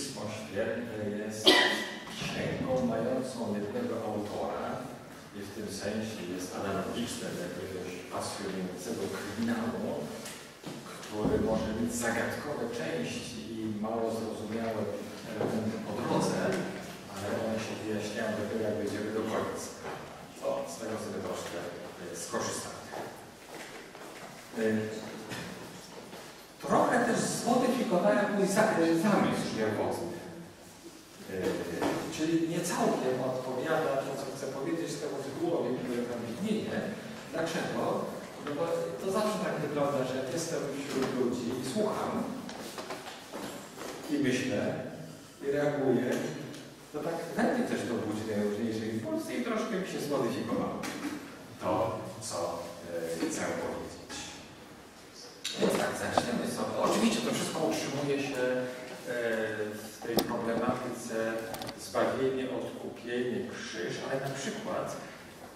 Pismo Święte jest księgą mającą jednego autora i w tym sensie jest analogiczne do jakiegoś pasjonującego kryminału, który może mieć zagadkowe części i mało zrozumiałe elementy po drodze, ale one się wyjaśniają dopiero jak dojdziemy do końca. O, z tego sobie troszkę e, skorzystamy. Trochę też zmodyfikowałem mój za- zamysł pierwotny. Czyli nie całkiem odpowiada to, co chcę powiedzieć temu tytułowi, który tam widnieje. Dlaczego? No bo to zawsze tak wygląda, że jestem wśród ludzi i słucham i myślę i reaguję, to tak we mnie też to budzi najróżniejsze impulsy i troszkę mi się zmodyfikowało to, co e, chcę powiedzieć. Więc tak, zaczniemy sobie. Oczywiście to wszystko utrzymuje się e, w tej problematyce zbawienie, odkupienie, krzyż, ale na przykład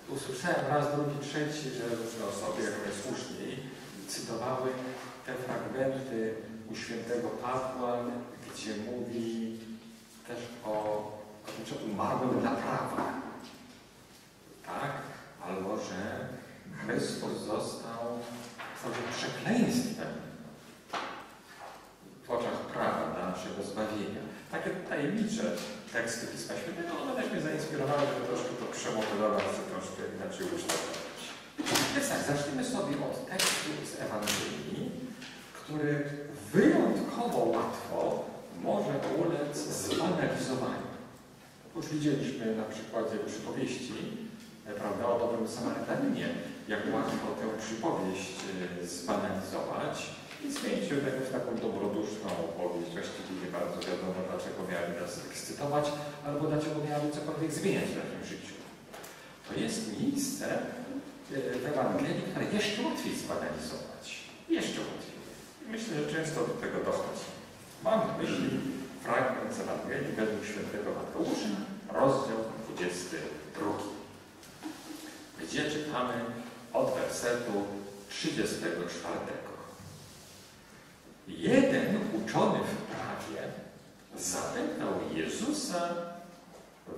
usłyszałem raz, drugi, trzeci, że różne osoby, jak najsłuszniej, cytowały te fragmenty u świętego Pawła, gdzie mówi też o, o tym, że umarłem dla prawa. Tak? Albo że Chrystus został się przekleństwem w oczach prawa dla naszego zbawienia. Takie tajemnicze teksty Pisma Świętego, one też mnie zainspirowały, żeby troszkę to przemodelować, czy troszkę inaczej ukształtować. Więc tak, zaczniemy sobie od tekstu z Ewangelii, który wyjątkowo łatwo może ulec zbanalizowaniu. Już widzieliśmy na przykładzie przypowieści, e, prawda, o dobrym Samarytaninie, jak łatwo tę przypowieść e, zbanalizować i zmienić ją w taką dobroduszną opowieść. Właściwie nie bardzo wiadomo, dlaczego miałaby nas ekscytować, albo dlaczego miałaby cokolwiek zmieniać w naszym życiu. To jest miejsce e, w Ewangelii, które jeszcze łatwiej zbanalizować. Jeszcze łatwiej. Myślę, że często do tego dochodzi. Mam na myśli fragment z Ewangelii według świętego Mateusza, rozdział 22, gdzie czytamy od wersetu 34. Jeden uczony w prawie zapytał Jezusa,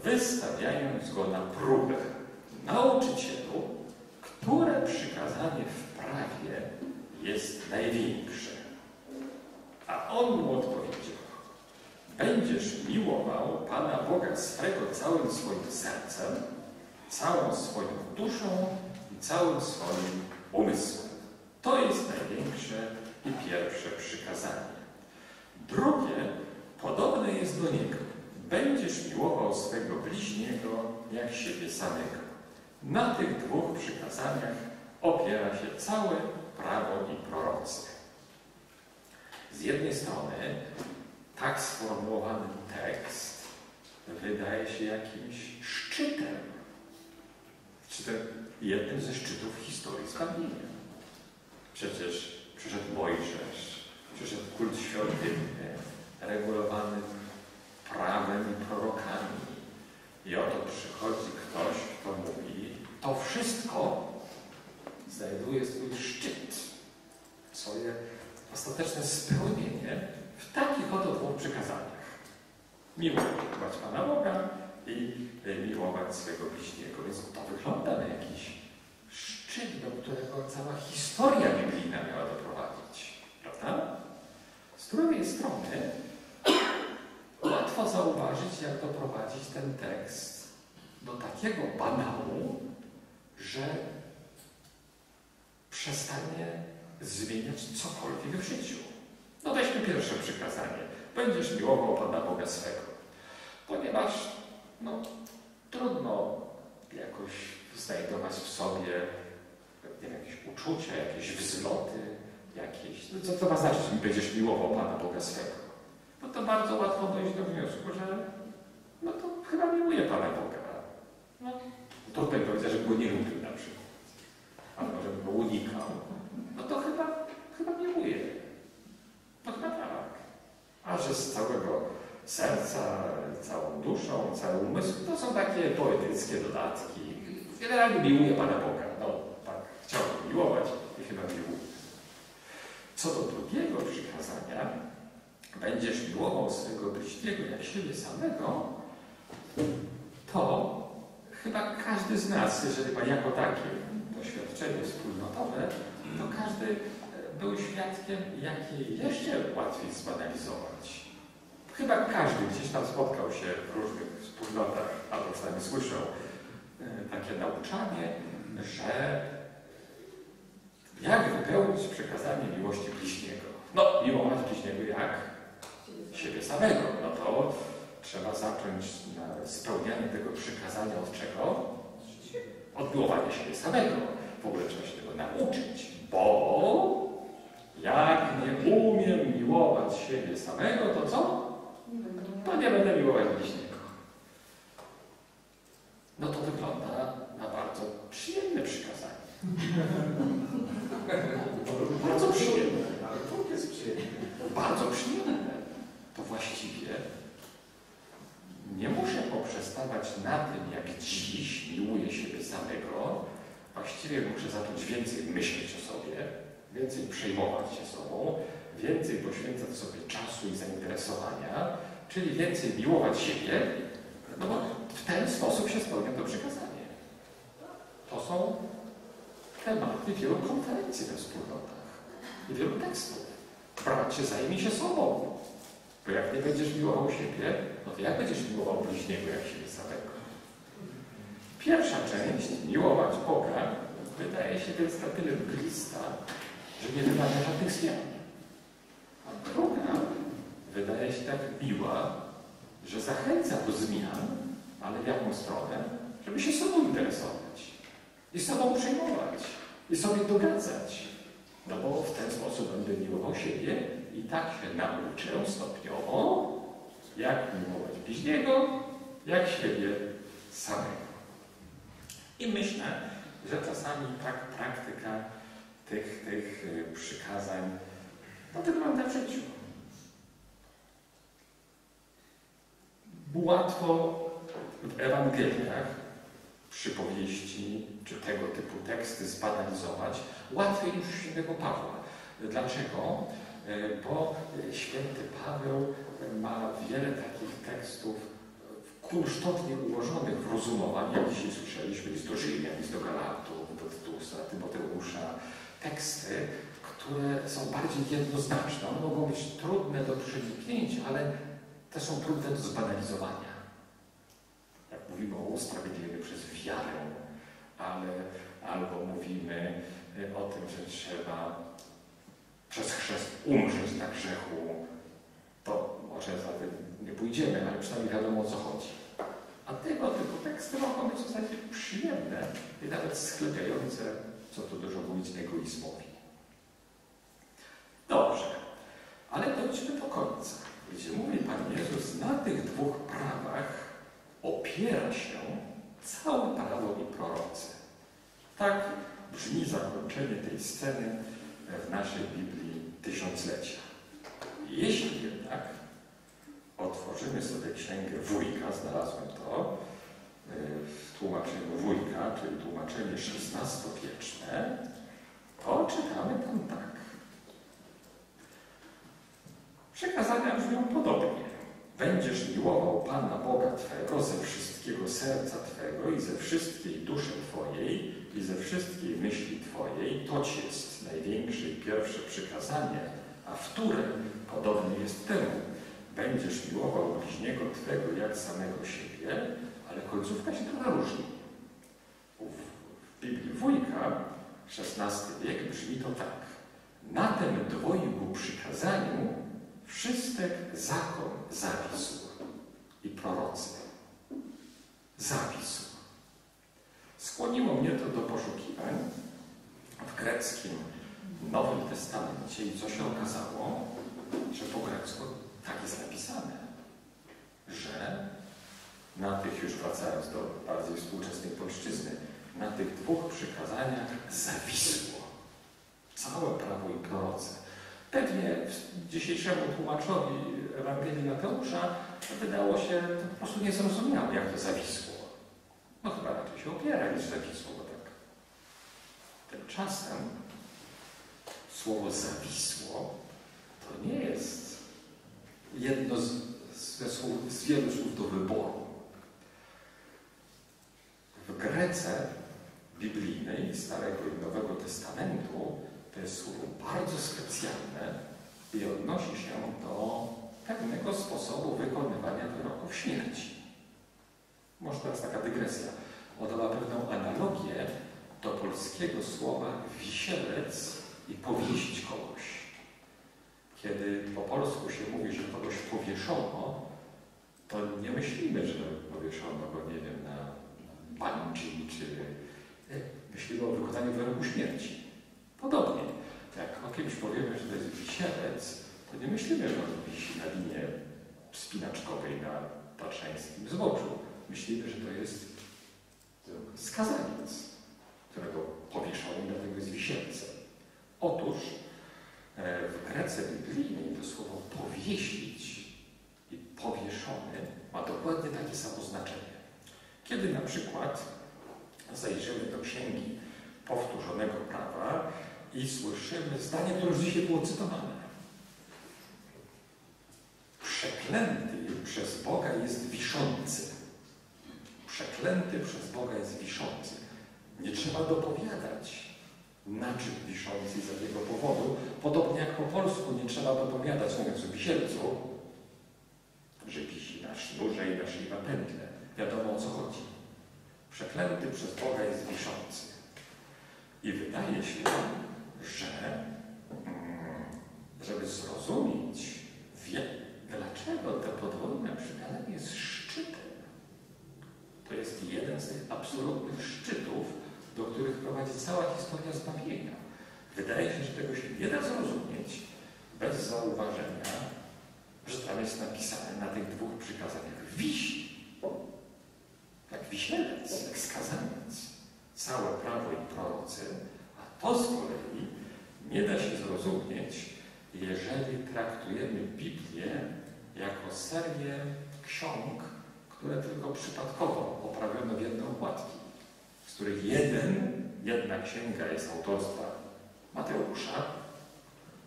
wystawiając go na próbę. Nauczycielu, które przykazanie w prawie jest największe? A on mu odpowiedział, będziesz miłował Pana Boga swego całym swoim sercem, całą swoją duszą i całym swoim umysłem. To jest największe i pierwsze przykazanie. Drugie podobne jest do niego. Będziesz miłował swego bliźniego jak siebie samego. Na tych dwóch przykazaniach opiera się całe prawo i proroctwo. Z jednej strony tak sformułowany tekst wydaje się jakimś szczytem, szczytem jednym ze szczytów historii zbawienia. Przecież przyszedł Mojżesz, przyszedł kult świątynny, regulowany prawem i prorokami. I oto przychodzi ktoś, kto mówi, to wszystko znajduje swój szczyt, swoje ostateczne spełnienie w takich oto dwóch przykazaniach. Miłować Pana Boga i miłować swego bliźniego. Więc to wygląda na jakiś szczyt, do którego cała historia biblijna miała doprowadzić. Prawda? Z drugiej strony łatwo zauważyć, jak doprowadzić ten tekst do takiego banału, że przestanie zmieniać cokolwiek w życiu. No weźmy pierwsze przykazanie. Będziesz miłował Pana Boga swego. Ponieważ no, trudno jakoś znajdować w sobie wiem, jakieś uczucia, jakieś wzloty, jakieś... No, co to ma znaczyć, że będziesz miłował Pana Boga swego? No to bardzo łatwo dojść do wniosku, że no to chyba miłuje Pana Boga. No, trudno powiedzieć, że go nie lubił na przykład. Albo żeby go unikał. No to chyba, chyba miłuje. No chyba tak. A że z całego serca, całą duszą, całym umysłem, to są takie poetyckie dodatki. Generalnie miłuje Pana Boga. No tak, chciałbym miłować i chyba miłuje. Co do drugiego przykazania, będziesz miłował swego bliźniego jak siebie samego, to chyba każdy z nas, jeżeli ma jako takie doświadczenie wspólnotowe, to każdy e, był świadkiem, jak je jeszcze łatwiej zbanalizować. Chyba każdy gdzieś tam spotkał się w różnych wspólnotach, albo przynajmniej słyszał e, takie nauczanie, że jak wypełnić przekazanie miłości bliźniego? No, miłować bliźniego jak siebie samego. No to trzeba zacząć spełnianie tego przykazania od czego? Od miłowania siebie samego. W ogóle trzeba się tego nauczyć, bo jak nie umiem miłować siebie samego, to co? To nie będę miłować bliźniego. No to wygląda na bardzo przyjemne przykazanie. bardzo przyjemne. Ale to jest przyjemne. Bardzo przyjemne. To właściwie nie muszę poprzestawać na tym, jak dziś miłuję siebie samego. Właściwie muszę zacząć więcej myśleć o sobie, więcej przejmować się sobą, więcej poświęcać sobie czasu i zainteresowania, czyli więcej miłować siebie, no bo w ten sposób się spełnia to przykazanie. To są tematy wielu konferencji we wspólnotach i wielu tekstów. Bracie, zajmij się sobą. Bo jak nie będziesz miłował siebie, no to jak będziesz miłował bliźniego jak siebie samego? Pierwsza część, miłować Boga, wydaje się więc na tyle mglista, że nie wymaga żadnych zmian. A druga wydaje się tak miła, że zachęca do zmian, ale w jaką stronę? Żeby się sobą interesować i sobą przejmować i sobie dogadzać. No bo w ten sposób będę miłował siebie i tak się nauczę stopniowo, jak miłować bliźniego, jak siebie samego. I myślę, że czasami tak praktyka tych, tych y, przykazań no, wygląda w życiu. Łatwo w Ewangeliach, przypowieści czy tego typu teksty zbanalizować, łatwiej niż świętego Pawła. Dlaczego? E, bo święty Paweł ma wiele takich tekstów kunsztownie ułożonych w rozumowanie, jak dzisiaj słyszeliśmy, list do Rzymian, list do Galatów, do Tytusa, Tymoteusza, teksty, które są bardziej jednoznaczne. One mogą być trudne do przeniknięcia, ale te są trudne do zbanalizowania. Jak mówimy o usprawiedliwieniu przez wiarę, ale albo mówimy o tym, że trzeba przez chrzest umrzeć na grzechu, to może za tym nie pójdziemy, ale przynajmniej wiadomo o co chodzi. A tego typu teksty mogą być w zasadzie przyjemne i nawet sklepiające, co tu dużo mówić, egoizmowi. Dobrze, ale dojdźmy do końca. Gdzie mówi Pan Jezus, na tych dwóch prawach opiera się całe prawo i prorocy. Tak brzmi zakończenie tej sceny w naszej Biblii tysiąclecia. Jeśli jednak otworzymy sobie księgę wujka, znalazłem to e, w tłumaczeniu wujka, czyli tłumaczenie XVI-wieczne, to czytamy tam tak. Przekazania brzmią podobnie. Będziesz miłował Pana Boga Twego ze wszystkiego serca Twego i ze wszystkiej duszy Twojej i ze wszystkiej myśli Twojej. To Ci jest największe i pierwsze przykazanie, a w którym podobnie jest temu. Będziesz miłował bliźniego Twego jak samego siebie, ale końcówka się trochę różni. W Biblii Wójka, XVI wiek, brzmi to tak. Na tym dwojgu przykazaniu wszystek zakon zawisł i prorocy. Zawisł. Skłoniło mnie to do poszukiwań w greckim Nowym Testamencie i co się okazało, że po grecku tak jest napisane, że na tych, już wracając do bardziej współczesnej polszczyzny, na tych dwóch przykazaniach zawisło całe prawo i proroce. Pewnie dzisiejszemu tłumaczowi Ewangelii Mateusza wydało się to po prostu niezrozumiałe, jak to zawisło. No chyba raczej się opiera niż zawisło, bo tak. Tymczasem słowo zawisło to nie jest jedno z, ze słów, z wielu słów do wyboru. W Grece biblijnej, Starego i Nowego Testamentu, to jest słowo bardzo specjalne i odnosi się do pewnego sposobu wykonywania wyroków śmierci. Może teraz taka dygresja. Ona ma pewną analogię do polskiego słowa wisielec i powiesić kogoś. Kiedy po polsku się mówi, że kogoś powieszono, to nie myślimy, że powieszono go, nie wiem, na bungee, czy myślimy o wykonaniu wyroku śmierci. Podobnie, jak o kimś powiemy, że to jest wisielec, to nie myślimy, że on wisi na linie spinaczkowej na tatrzańskim zboczu. Myślimy, że to jest skazaniec, którego powieszono i dlatego jest wisielcem. Otóż e, w Grece biblijnej to słowo powiesić i powieszony ma dokładnie takie samo znaczenie. Kiedy na przykład zajrzymy do księgi powtórzonego prawa i słyszymy zdanie, które już dzisiaj było cytowane. Przeklęty przez Boga jest wiszący. Przeklęty przez Boga jest wiszący. Nie trzeba dopowiadać, na czym wiszący z jakiego powodu. Podobnie jak po polsku nie trzeba dopowiadać, mówiąc o wisielcu, że wisi na sznurze i na szyi ma pętle. Wiadomo o co chodzi. Przeklęty przez Boga jest wiszący. I wydaje się, że mm, żeby zrozumieć, wie, dlaczego to podwójne przykalenie jest szczytem. To jest jeden z tych absolutnych szczytów, do których prowadzi cała historia zbawienia. Wydaje się, że tego się nie da zrozumieć bez zauważenia, że tam jest napisane na tych dwóch przykazaniach wisi. Jak wisielec, jak skazaniec. Całe prawo i prorocy, a to z kolei nie da się zrozumieć, jeżeli traktujemy Biblię jako serię ksiąg, które tylko przypadkowo oprawiono w jedne okładki, z których jeden, jedna księga jest autorstwa Mateusza,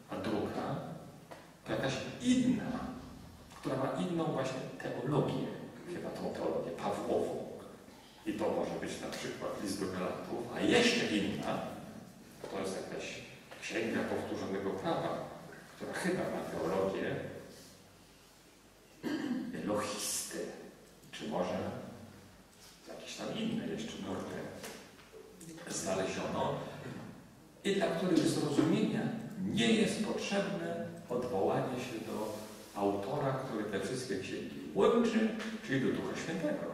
a druga to jakaś inna, która ma inną właśnie teologię, chyba tą teologię Pawłową. I to może być na przykład list do Galatów, a jeszcze inna to jest jakaś księga powtórzonego prawa, która chyba ma teologię Elohisty, czy może jakieś tam inne jeszcze normy znaleziono i dla których zrozumienia nie jest potrzebne odwołanie się do autora, który te wszystkie księgi łączy, czyli do Ducha Świętego.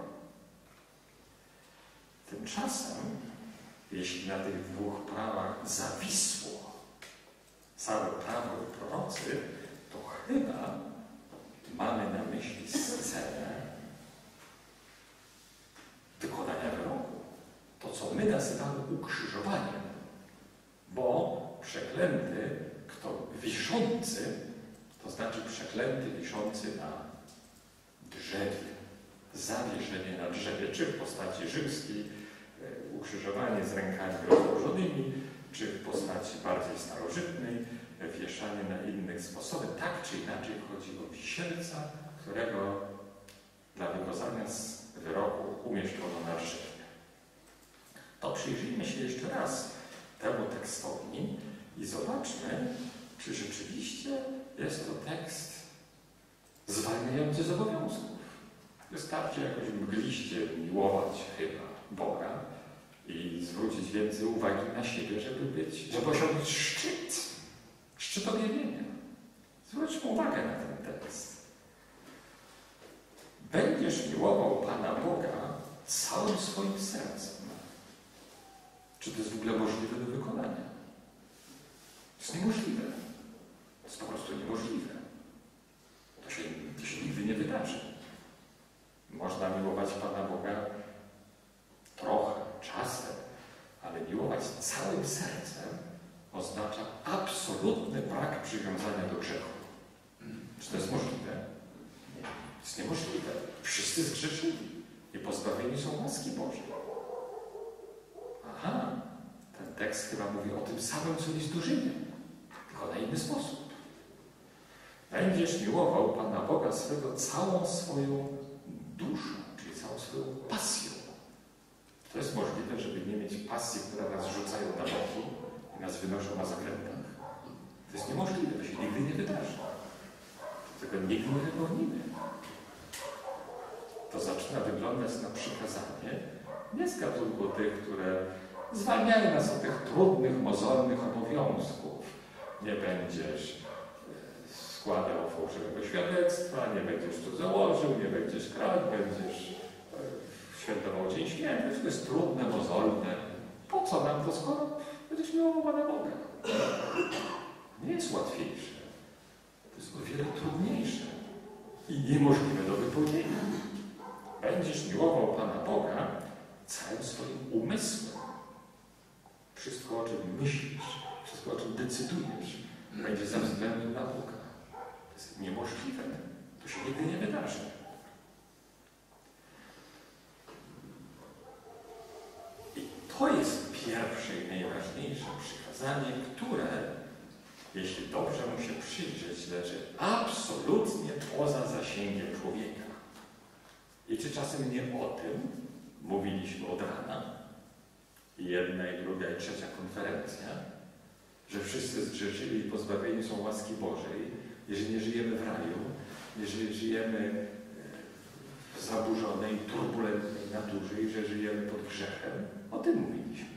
Tymczasem, jeśli na tych dwóch prawach zawisło całe prawo i prorocy, to chyba mamy na myśli scenę wykonania wyroku. To, co my nazywamy ukrzyżowaniem. Bo przeklęty, kto wiszący, to znaczy przeklęty wiszący na drzewie. Zawieszenie na drzewie, czy w postaci rzymskiej, e, ukrzyżowanie z rękami rozłożonymi, czy w postaci bardziej starożytnej, wieszanie na innych sposoby. Tak czy inaczej chodzi o wisielca, którego dla wykazania z wyroku umieszczono na. To przyjrzyjmy się jeszcze raz temu tekstowi i zobaczmy, czy rzeczywiście jest to tekst zwalniający z obowiązków. Wystarczy jakoś mgliście miłować chyba Boga, i zwrócić więcej uwagi na siebie, żeby być, żeby osiągnąć szczyt, szczyt objawienia. Zwróćmy uwagę na ten tekst. Będziesz miłował Pana Boga całym swoim sercem. Czy to jest w ogóle możliwe do wykonania? To jest niemożliwe. To jest po prostu niemożliwe. To się, to się nigdy nie wydarzy. Można miłować Pana Boga trochę, czasem, ale miłować całym sercem oznacza absolutny brak przywiązania do grzechu. Czy to jest możliwe? Jest niemożliwe. Wszyscy zgrzeszyli i pozbawieni są łaski Bożej. Aha, ten tekst chyba mówi o tym samym, co list do Rzymian, tylko na inny sposób. Będziesz miłował Pana Boga swego całą swoją duszą, czyli całą swoją pasją. To jest możliwe, żeby nie mieć pasji, które nas rzucają na boki i nas wynoszą na zakrętach. To jest niemożliwe, to się nigdy nie wydarzy. Tego nigdy nie wypełnimy. To zaczyna wyglądać na przykazanie nie z gatunku tych, które zwalniają nas od tych trudnych, mozolnych obowiązków. Nie będziesz e, składał fałszywego świadectwa, nie będziesz tu założył, nie będziesz kradł, będziesz e, świętował Dzień Święty. To jest trudne, mozolne. Po co nam to, skoro będziesz miłował Pana Boga? Nie jest łatwiejsze. To jest o wiele trudniejsze i niemożliwe do wypełnienia. Będziesz miłował Pana Boga całym swoim umysłem. Wszystko, o czym myślisz, wszystko, o czym decydujesz, będzie ze względu na Boga. To jest niemożliwe. To się nigdy nie wydarzy. I to jest pierwsze i najważniejsze przykazanie, które, jeśli dobrze mu się przyjrzeć, leży absolutnie poza zasięgiem człowieka. I czy czasem nie o tym mówiliśmy od rana? Jedna, i druga, i trzecia konferencja, że wszyscy zgrzeszyli i pozbawieni są łaski Bożej, jeżeli nie żyjemy w raju, jeżeli żyjemy w zaburzonej, turbulentnej naturze i że żyjemy pod grzechem. O tym mówiliśmy.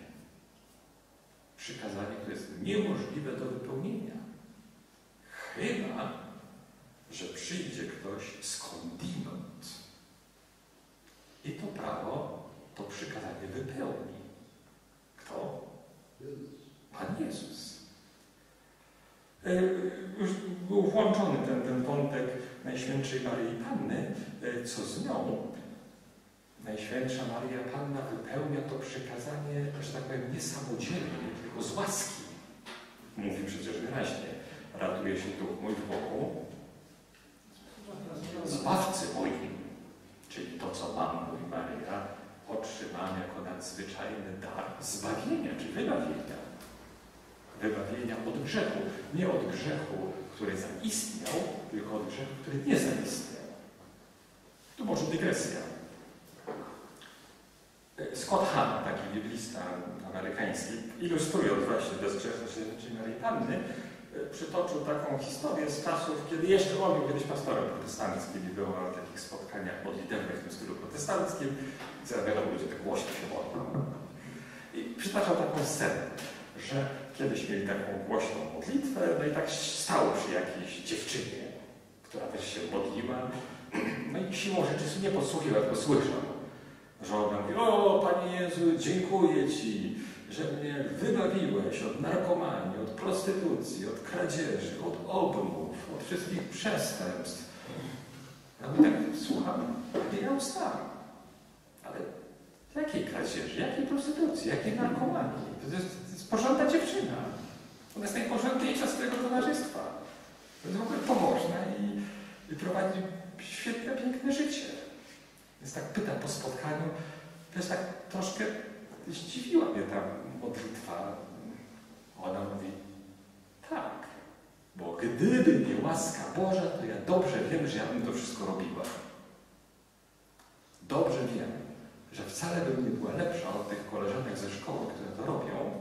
Przykazanie, które jest niemożliwe do wypełnienia. Chyba, że przyjdzie ktoś skądinąd i to prawo, to przykazanie wypełni. Kto? Pan Jezus. E, już był włączony ten, ten wątek Najświętszej Maryi Panny. E, co z nią? Najświętsza Maria Panna wypełnia to przykazanie, że tak powiem, niesamodzielnie, tylko z łaski. Mówi przecież wyraźnie, ratuje się duch mój w Bogu, Zbawcy moim, czyli to, co mam, mówi Maria, otrzymam jako nadzwyczajny dar zbawienia, czy wybawienia. Wybawienia od grzechu. Nie od grzechu, który zaistniał, tylko od grzechu, który nie zaistniał. Tu może dygresja. Scott Hahn, taki biblista amerykański, ilustrując właśnie bezgrzeszność Świętej Maryi Panny, przytoczył taką historię z czasów, kiedy jeszcze on był kiedyś pastorem protestanckim i był na takich spotkaniach modlitewnych w tym stylu protestanckim, gdzie wiadomo, ludzie tak głośno się modlą. I przytaczał taką scenę, że kiedyś mieli taką głośną modlitwę, no i tak stało przy jakiejś dziewczynie, która też się modliła, no i siłą rzeczy nie podsłuchiwał, tylko słyszał, że ona mówi, o Panie Jezu, dziękuję Ci, że mnie wybawiłeś od narkomanii, od prostytucji, od kradzieży, od obmów, od wszystkich przestępstw. A tak słucham, ja ustawam. Ale jakiej kradzieży, jakiej prostytucji, jakiej narkomanii? To jest, to jest porządna dziewczyna. Ona jest najporządniejsza z tego towarzystwa. To jest w ogóle pobożna i, i prowadzi świetne, piękne życie. Więc tak pytam po spotkaniu, to jest tak troszkę zdziwiła mnie ta modlitwa. Ona mówi, tak, bo gdyby nie łaska Boża, to ja dobrze wiem, że ja bym to wszystko robiła. Dobrze wiem, że wcale bym nie była lepsza od tych koleżanek ze szkoły, które to robią.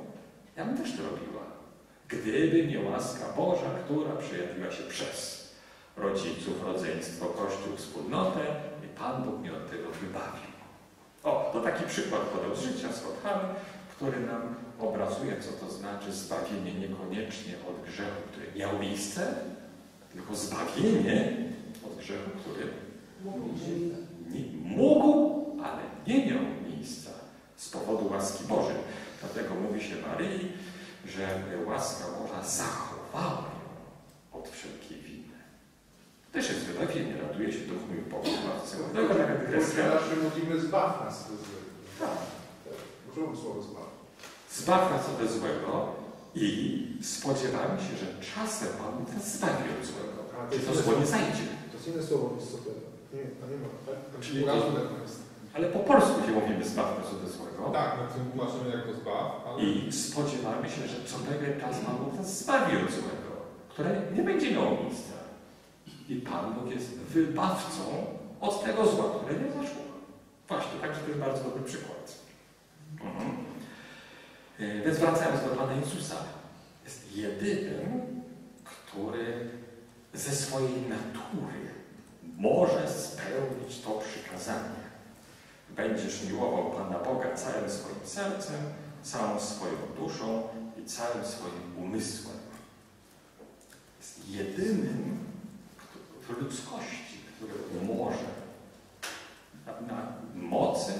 Ja bym też to robiła. Gdyby nie łaska Boża, która przejawiła się przez rodziców, rodzeństwo, Kościół, wspólnotę i Pan Bóg mnie od tego wybawił. O, to taki przykład podał z życia Scott który nam obrazuje, co to znaczy zbawienie niekoniecznie od grzechu, który miał miejsce, tylko zbawienie od grzechu, który nie, mógł, ale nie miał miejsca z powodu łaski Bożej. Dlatego mówi się Maryi, że łaska Boża zachowała ją od wszelkiej winy. Też jest wybawienie, raduje się duch mój Bogu, Matce. Tylko taka dygresja. Zawsze mówimy zbaw nas od złego. Tak. Użyłem słowo zbaw. Zbaw nas od złego i spodziewamy się, że czasem Pan nas zbawi od złego. A to Czy jest to inne zło nie słowo. zajdzie. To jest inne słowo niż co to Nie, to nie ma. Tak? Czyli to- to... jest. Ale po polsku się mówimy zbaw nas od złego. Tak, no to tłumaczymy jako zbaw, ale I spodziewamy się, że co pewien czas Pan nas zbawi od złego, które nie będzie miało miejsca. I Pan Bóg jest wybawcą od tego zła, które nie zaszło. Właśnie, także to jest bardzo dobry przykład. Mhm. E, Więc wracając do Pana Jezusa. Jest jedynym, który ze swojej natury może spełnić to przykazanie. Będziesz miłował Pana Boga całym swoim sercem, całą swoją duszą i całym swoim umysłem. Jest jedynym ludzkości, który może na, na mocy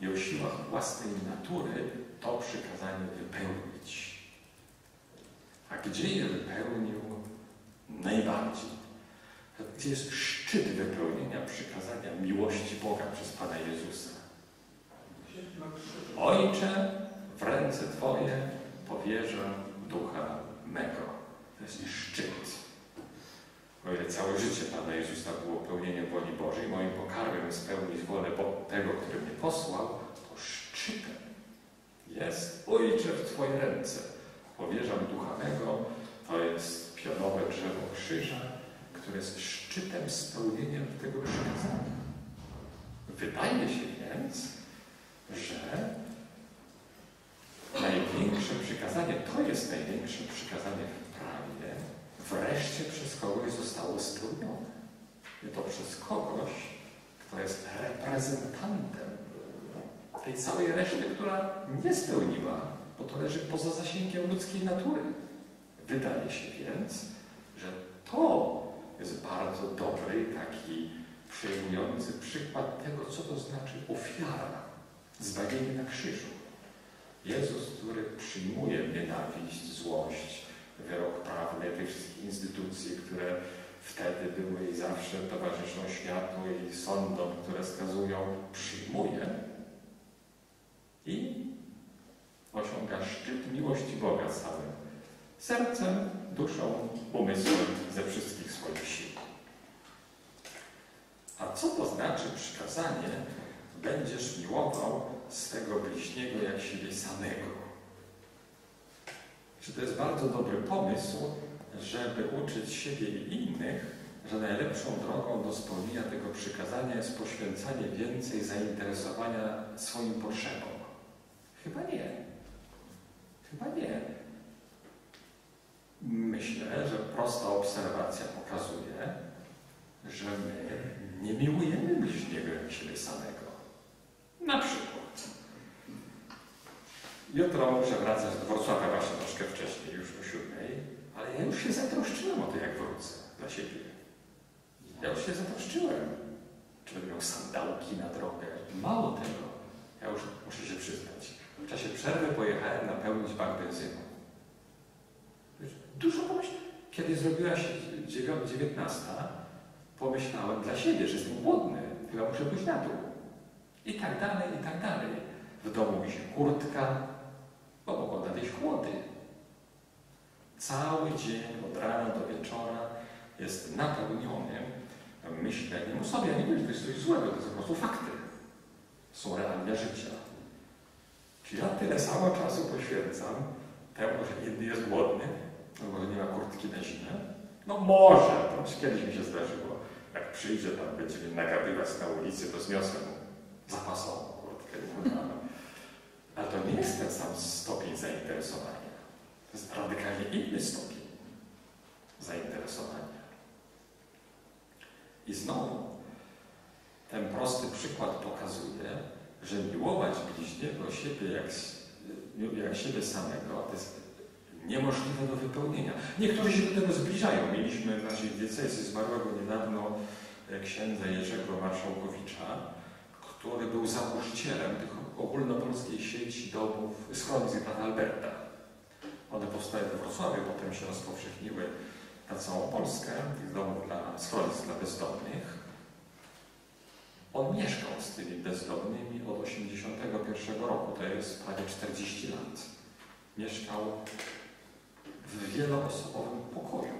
i o siłach własnej natury to przykazanie wypełnić. A gdzie je wypełnił najbardziej? Gdzie jest szczyt wypełnienia przykazania miłości Boga przez Pana Jezusa? Ojcze, w ręce Twoje powierzam ducha mego. To jest szczyt. O ile całe życie Pana Jezusa było pełnieniem woli Bożej, moim pokarmem spełnić wolę Bo- tego, który mnie posłał, to szczytem jest Ojcze w Twoje ręce. Powierzam ducha mego, to jest pionowe drzewo krzyża, które jest szczytem spełnieniem tego przykazania. Wydaje się więc, że największe przykazanie, to jest największe przykazanie w prawie, wreszcie przez kogoś zostało spełnione. I to przez kogoś, kto jest reprezentantem tej całej reszty, która nie spełniła, bo to leży poza zasięgiem ludzkiej natury. Wydaje się więc, że to jest bardzo dobry, taki przejmujący przykład tego, co to znaczy ofiara, zbawienie na krzyżu. Jezus, który przyjmuje nienawiść, złość, wyrok prawny tych wszystkich instytucji, które wtedy były i zawsze towarzyszą światu i sądom, które skazują, przyjmuje i osiąga szczyt miłości Boga całym sercem, duszą, umysłem, ze wszystkich swoich sił. A co to znaczy przykazanie? Będziesz miłował swego bliźniego jak siebie samego. Czy to jest bardzo dobry pomysł, żeby uczyć siebie i innych, że najlepszą drogą do spełnienia tego przykazania jest poświęcanie więcej zainteresowania swoim potrzebom? Chyba nie. Chyba nie. Myślę, że prosta obserwacja pokazuje, że my nie miłujemy bliźniego jak siebie samego. Na przykład. Jutro muszę wracać do Wrocławia właśnie troszkę wcześniej, już o siódmej, ale ja już się zatroszczyłem o to, jak wrócę dla siebie. Ja już się zatroszczyłem. Czy będę miał sandałki na drogę? Mało tego. Ja już muszę się przyznać. W czasie przerwy pojechałem napełnić bank benzyną. Dużo pomyślałem. Kiedy zrobiła się dziewią- dziewiętnasta, pomyślałem dla siebie, że jestem głodny, chyba muszę pójść na dół. I tak dalej, i tak dalej. W domu mi się kurtka, bo mogą nadejść chłody. Cały dzień, od rana do wieczora jest napełniony myśleniem o sobie. Ja nie wiem, że to jest coś złego, to są po prostu fakty. Są realia życia. Czy ja tyle samo czasu poświęcam temu, że inny jest głodny, albo że nie ma kurtki na zimę? No może, to kiedyś mi się zdarzyło. Jak przyjdzie tam, będzie mnie na ulicy, to zniosę mu zapasową kurtkę. Ale to nie jest ten sam stopień zainteresowania. To jest radykalnie inny stopień zainteresowania. I znowu ten prosty przykład pokazuje, że miłować bliźniego siebie jak, jak siebie samego to jest niemożliwe do wypełnienia. Niektórzy się do tego zbliżają. Mieliśmy w naszej diecezji zmarłego niedawno e, księdza Jerzego Marszałkowicza, który był założycielem tych ogólnopolskiej sieci domów schronisk Pana Alberta. One powstały we Wrocławiu, potem się rozpowszechniły na całą Polskę, tych domów dla schronisk dla bezdomnych. On mieszkał z tymi bezdomnymi od 81 roku, to jest prawie 40 lat. Mieszkał w wieloosobowym pokoju.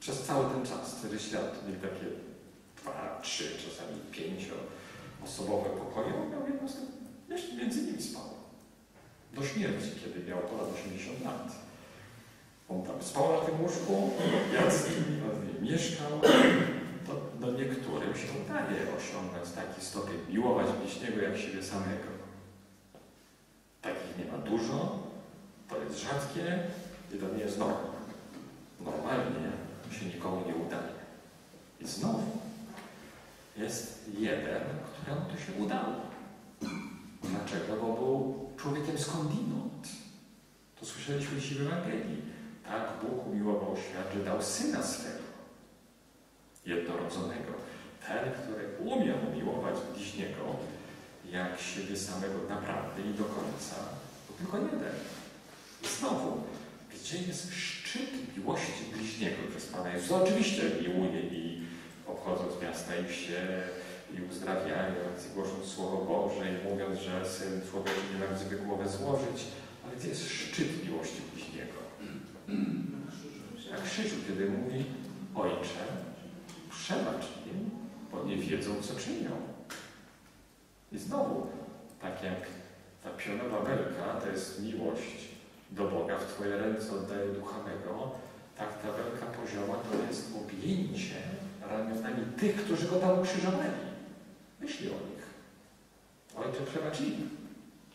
Przez cały ten czas, 40 lat, mieli takie dwa, trzy, czasami pięcioosobowe pokoje. On miał jedno z tych, między nimi spał. Do śmierci, kiedy miał ponad 80 lat. On tam spał na tym łóżku, jadł z z nimi. mieszkał, to do niektórym się udaje osiągnąć taki stopień miłować bliźniego jak siebie samego. Takich nie ma dużo, to jest rzadkie i to nie jest norma. Normalnie się nikomu nie udaje. I znowu jest jeden, któremu to się udało. Dlaczego? Bo był człowiekiem skądinąd. To słyszeliśmy dzisiaj w Ewangelii. Tak Bóg umiłował świat, że dał Syna swego, jednorodzonego. Ten, który umiał miłować bliźniego, jak siebie samego naprawdę i do końca, to tylko jeden. I znowu, gdzie jest szczyt miłości bliźniego przez Pana Jezusa? Oczywiście miłuje i obchodząc miasta i wsie, i uzdrawiając, i głosząc Słowo Boże, i mówiąc, że Syn Człowieczy nie nam zwykł głowę złożyć, ale gdzie jest szczyt miłości bliźniego? Na krzyżu, kiedy mówi Ojcze, przebacz im, bo nie wiedzą, co czynią. I znowu, tak jak ta pionowa belka to jest miłość do Boga, w Twoje ręce oddaję ducha mego, tak ta belka pozioma to jest objęcie ramionami tych, którzy go tam ukrzyżowali. Myśli o nich. Ojcze przebacz im,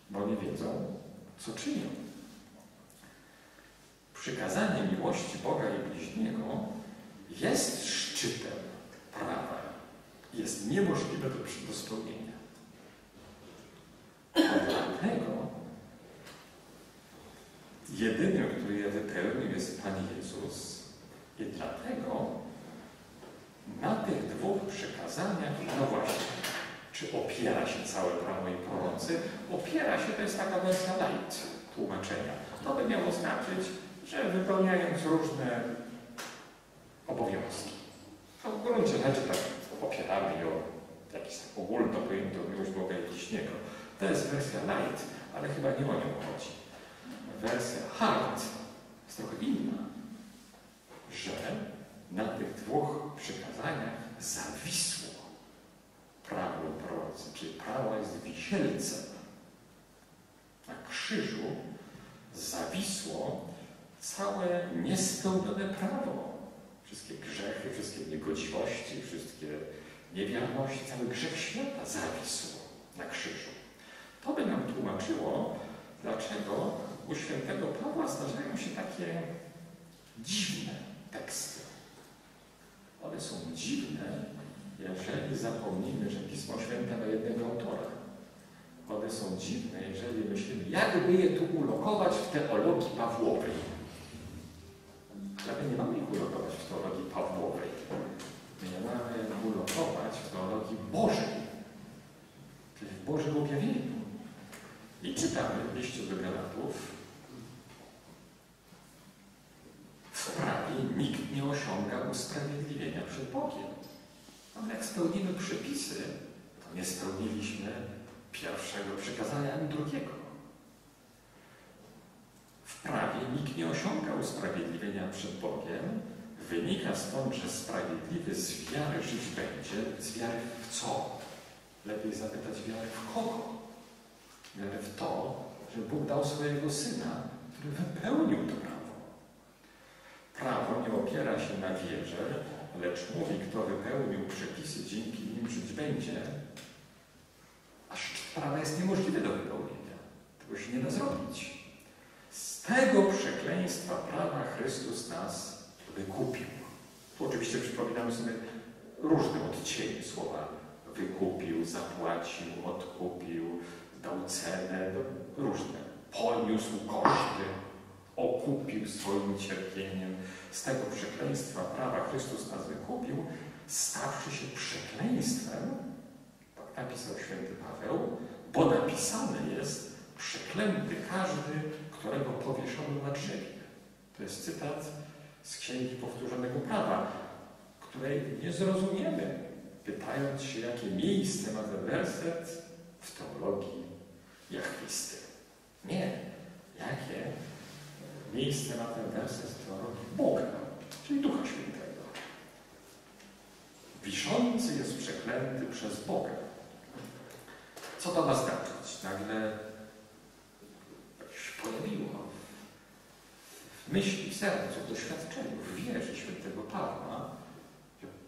bo nie wiedzą, co czynią. Przykazanie miłości Boga i bliźniego jest szczytem prawa. Jest niemożliwe do, do spełnienia. Dlatego jedynym, który je wypełnił jest Pan Jezus i dlatego na tych dwóch przykazaniach, no właśnie, czy opiera się całe prawo i prorocy? Opiera się, to jest taka wersja light tłumaczenia. To by miało znaczyć, że wypełniając różne obowiązki. To w gruncie rzeczy tak opieramy o jakiś tak ogólno pojętą miłość Boga i bliźniego. To jest wersja light, ale chyba nie o nią chodzi. Wersja hard jest trochę inna, że na tych dwóch przykazaniach zawisło prawo prorocy, czyli prawo jest wisielcem. Na krzyżu zawisło całe niespełnione prawo. Wszystkie grzechy, wszystkie niegodziwości, wszystkie niewiarności, cały grzech świata zawisł na krzyżu. To by nam tłumaczyło, dlaczego u świętego Pawła zdarzają się takie dziwne teksty. One są dziwne, jeżeli zapomnimy, że Pismo Święte ma jednego autora. One są dziwne, jeżeli myślimy, jakby je tu ulokować w teologii Pawłowej. Ale nie mamy ich ulokować w teologii Pawłowej. My nie mamy ulokować w teologii Bożej, czyli w Bożym objawieniu. I czytamy w liście do Galatów, w prawie nikt nie osiąga usprawiedliwienia przed Bogiem. Ale jak spełnimy przepisy, to nie spełniliśmy pierwszego przykazania ani drugiego. W prawie nikt nie osiąga usprawiedliwienia przed Bogiem. Wynika stąd, że sprawiedliwy z wiary żyć będzie. Z wiary w co? Lepiej zapytać wiary w kogo? Wiary w to, że Bóg dał swojego Syna, który wypełnił to prawo. Prawo nie opiera się na wierze, lecz mówi, kto wypełnił przepisy, dzięki nim żyć będzie. Aż prawa jest niemożliwe do wypełnienia. Tego się nie da zrobić. Z tego przekleństwa prawa Chrystus nas wykupił. Tu oczywiście przypominamy sobie różne odcienie słowa wykupił, zapłacił, odkupił, dał cenę, różne. Poniósł koszty, okupił swoim cierpieniem. Z tego przekleństwa prawa Chrystus nas wykupił, stawszy się przekleństwem, tak napisał święty Paweł, bo napisane jest przeklęty każdy, którego powieszono na drzewie. To jest cytat z Księgi Powtórzonego Prawa, której nie zrozumiemy, pytając się, jakie miejsce ma ten werset w teologii Jachwisty. Nie. Jakie miejsce ma ten werset teologii Boga, czyli Ducha Świętego. Wiszący jest przeklęty przez Boga. Co to ma znaczyć? Nagle się pojawiło w myśli, w sercu, w doświadczeniu, w wierze świętego Pawła,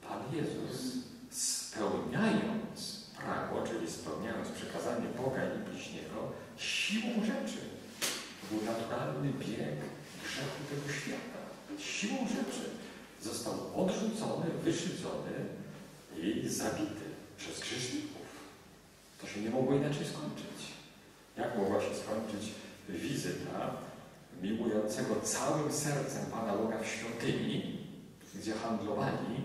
Pan Jezus spełniając prawo, czyli spełniając przekazanie Boga i bliźniego, siłą rzeczy. Był naturalny bieg grzechu tego świata. Siłą rzeczy został odrzucony, wyszydzony i zabity przez grzeszników. To się nie mogło inaczej skończyć. Jak mogła się skończyć wizyta miłującego całym sercem Pana Boga w świątyni, gdzie handlowali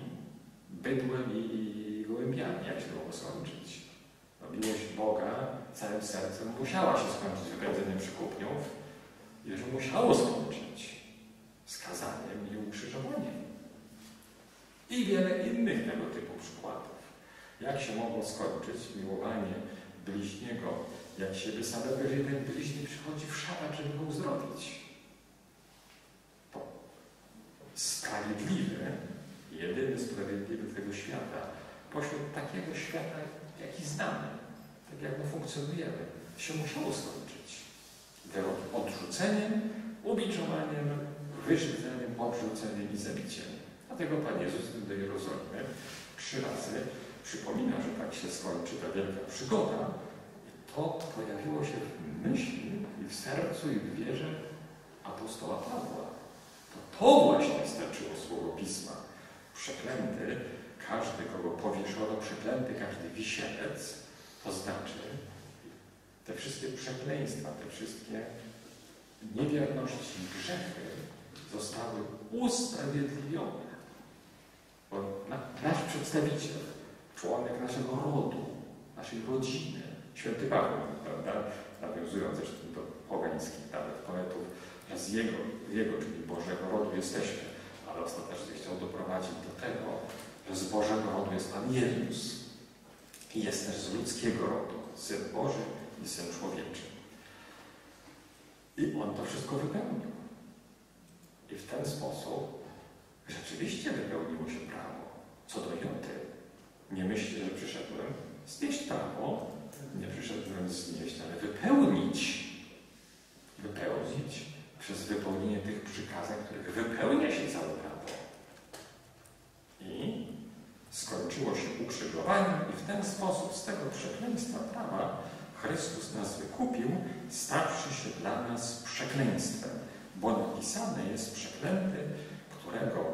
bydłem i gołębiami? Jak się mogło skończyć? No, miłość Boga całym sercem musiała się skończyć wypędzeniem przykupniów i że musiało skończyć skazaniem i ukrzyżowaniem. I wiele innych tego typu przykładów. Jak się mogło skończyć miłowanie bliźniego jak siebie samego, jeżeli ten bliźni przychodzi w szabat, żeby go uzdrowić. To sprawiedliwy, jedyny sprawiedliwy tego świata, pośród takiego świata, jaki znamy, tak jak my funkcjonujemy, się musiało skończyć. Wyrok odrzuceniem, ubiczowaniem, wyszydzeniem, odrzuceniem i zabiciem. Dlatego Pan Jezus do Jerozolimy trzy razy przypomina, że tak się skończy ta wielka przygoda. I to pojawiło się w myśli i w sercu i w wierze apostoła Pawła. To to właśnie znaczyło słowo Pisma. Przeklęty, każdy, kogo powieszono, przeklęty każdy wisielec, to znaczy te wszystkie przekleństwa, te wszystkie niewierności grzechy zostały usprawiedliwione. Bo nasz przedstawiciel, członek naszego rodu, naszej rodziny, święty Paweł, prawda, nawiązując zresztą do pogańskich nawet poetów, że z jego, jego, czyli Bożego rodu jesteśmy, ale ostatecznie chciał doprowadzić do tego, że z Bożego rodu jest Pan Jezus. I jest też z ludzkiego rodu, Syn Boży i Syn Człowieczy. I On to wszystko wypełnił. I w ten sposób rzeczywiście wypełniło się prawo. Co do Joty, nie myślcie, że przyszedłem znieść prawo, nie przyszedłem znieść, ale wypełnić. Wypełnić przez wypełnienie tych przykazań, których wypełnia się całe prawo. I skończyło się ukrzyżowaniem i w ten sposób z tego przekleństwa prawa Chrystus nas wykupił, stawszy się dla nas przekleństwem, bo napisane jest przeklęty, którego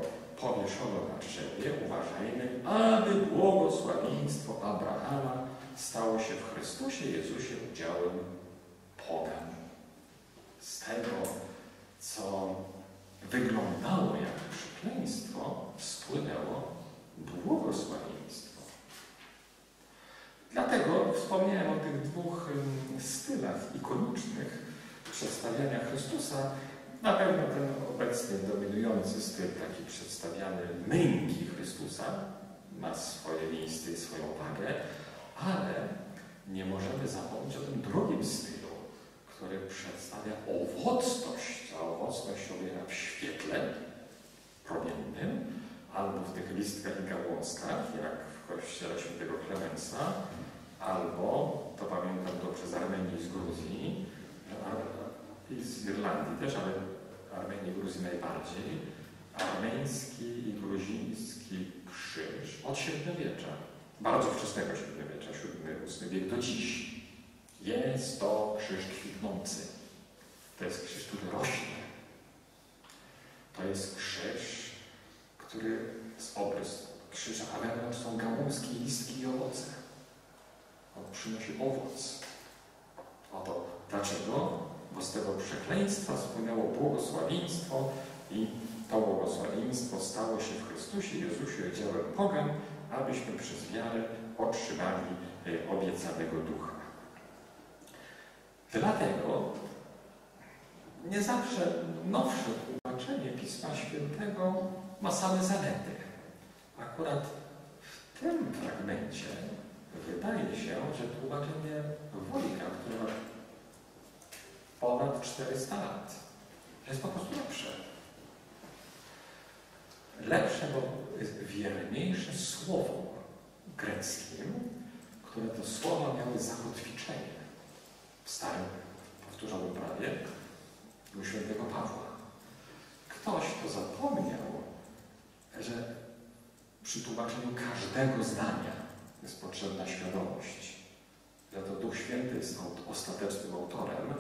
powieszono na drzewie, uważajmy, aby błogosławieństwo Abrahama stało się w Chrystusie Jezusie udziałem pogan. Z tego, co wyglądało jak przekleństwo, spłynęło błogosławieństwo. Dlatego wspomniałem o tych dwóch stylach ikonicznych przedstawiania Chrystusa. Na pewno ten obecny dominujący styl, taki przedstawiany męki Chrystusa, ma swoje miejsce i swoją wagę, ale nie możemy zapomnieć o tym drugim stylu, który przedstawia owocność, a owocność się w świetle promiennym, albo w tych listkach i gałązkach, jak w kościele świętego Klemensa, albo, to pamiętam dobrze z Armenii i z Gruzji, i z Irlandii też, ale Armenii i Gruzji najbardziej, armeński i gruziński krzyż od średniowiecza, bardzo wczesnego średniowiecza, VII-VIII wiek do dziś. Jest to krzyż kwitnący. To jest krzyż, który rośnie. To jest krzyż, który z obrys krzyża, a wewnątrz są gałązki, listki i owoce. On przynosi owoc. Oto dlaczego? Bo z tego przekleństwa spłynęło błogosławieństwo i to błogosławieństwo stało się w Chrystusie Jezusie dziełem pogan, abyśmy przez wiarę otrzymali e, obiecanego ducha. Dlatego nie zawsze nowsze tłumaczenie Pisma Świętego ma same zalety. Akurat w tym fragmencie wydaje się, że tłumaczenie Wojka, które ma ponad 400 lat, jest po prostu lepsze. Lepsze, bo wierniejsze słowo greckim, które to słowa miały zakotwiczenie w starym, powtórzonym prawie u świętego Pawła. Ktoś, kto zapomniał, przy tłumaczeniu każdego zdania jest potrzebna świadomość, to Duch Święty jest ostatecznym autorem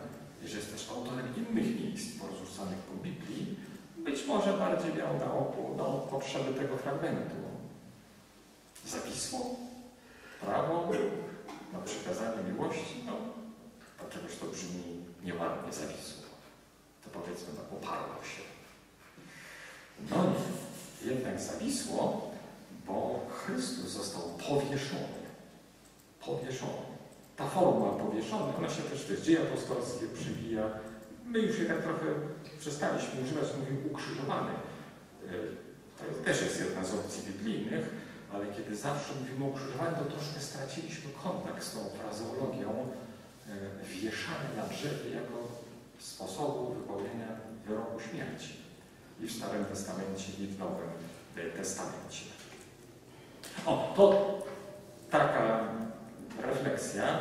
że jest też autorem innych miejsc porzucanych po Biblii, być może bardziej miał na oku no, potrzeby tego fragmentu. Zawisło, prawo, na przykazanie miłości, no, a czegoś to brzmi nieładnie zawisło. To powiedzmy, no, oparło się. No nie, jednak zawisło, bo Chrystus został powieszony. Powieszony. Ta formuła powieszony, ona się też w dzieje apostolskie przywija. My już je tak trochę przestaliśmy używać, mówimy ukrzyżowany. Y, To też jest jedna z opcji biblijnych, ale kiedy zawsze mówimy o ukrzyżowaniu, to troszkę straciliśmy kontakt z tą frazeologią y, wieszany na drzewie jako sposobu wypełnienia wyroku śmierci. I w Starym Testamencie, i w Nowym Testamencie. O, to taka refleksja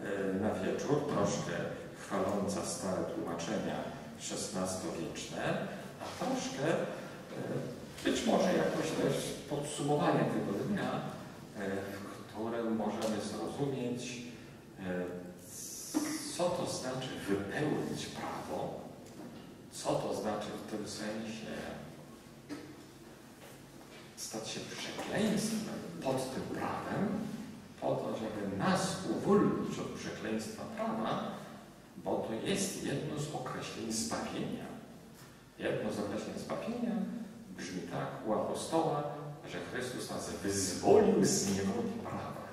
y, na wieczór, troszkę chwaląca stare tłumaczenia XVI-wieczne, a troszkę y, być może jakoś też podsumowanie tego dnia, y, w którym możemy zrozumieć, co to znaczy wypełnić prawo, co to znaczy w tym sensie stać się przekleństwem pod tym prawem, po to, żeby nas uwolnić od przekleństwa prawa, bo to jest jedno z określeń zbawienia. Jedno z określeń zbawienia brzmi tak u apostoła, że Chrystus nas wyzwolił z niewoli prawa,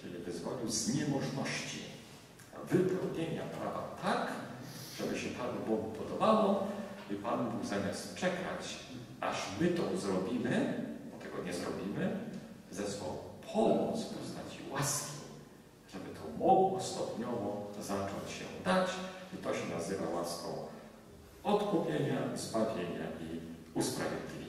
czyli wyzwolił z niemożności wypełnienia prawa tak, żeby się Panu Bogu podobało i Pan Bóg zamiast czekać, aż my to zrobimy, bo tego nie zrobimy, zesłał pomoc w postaci łaski, żeby to mogło stopniowo zacząć się dać i to się nazywa łaską odkupienia, zbawienia i usprawiedliwienia.